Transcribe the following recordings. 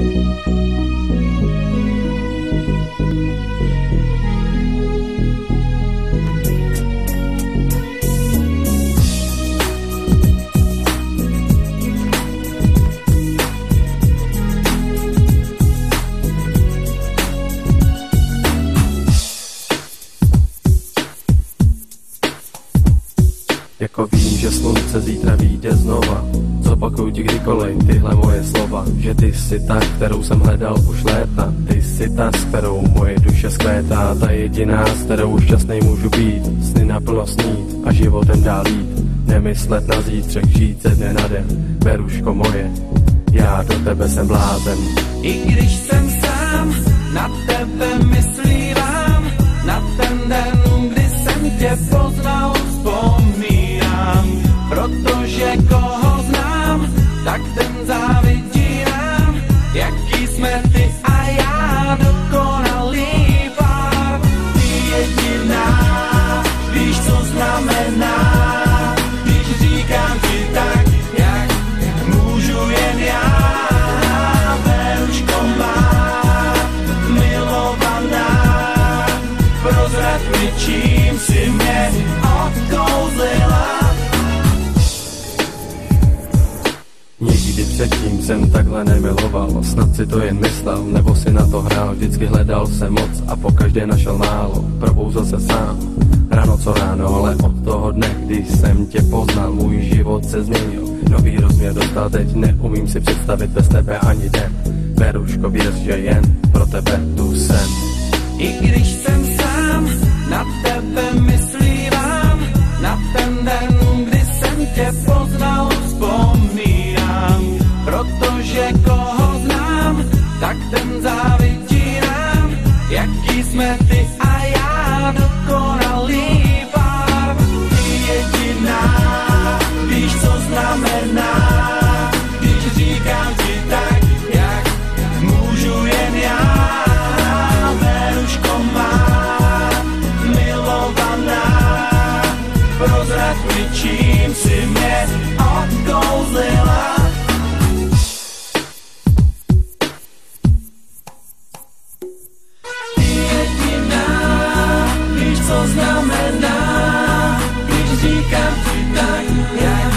Thank you. Jako vím, že slunce zítra vyjde znova. Zopakuju ti kdykoliv tyhle moje slova Že ty jsi ta, kterou jsem hledal už léta. Ty jsi ta, s kterou moje duše skvétá Ta jediná, s kterou šťastný můžu být. Sny naplno snít a životem dál jít. Nemyslet na zítřek, žít ze dne na den. Beruško moje, já do tebe jsem blázen. I když jsem sám, na tebe předtím jsem takhle nemiloval Snad si to jen myslel, nebo si na to hrál Vždycky hledal se moc a po každé našel málo Probouzl se sám, ráno co ráno Ale od toho dne, kdy jsem tě poznal Můj život se změnil, nový rozměr dostal Teď neumím si představit bez tebe ani den. Beruško, věř, že jen pro tebe tu jsem. I když jsem sám, něčím si mě odkouzlila. Jediná, víš co znamená Když říkám ti tak, jak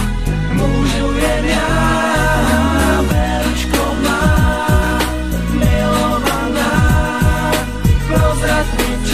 můžu jen já. Veličko má, milovaná Prozrad mi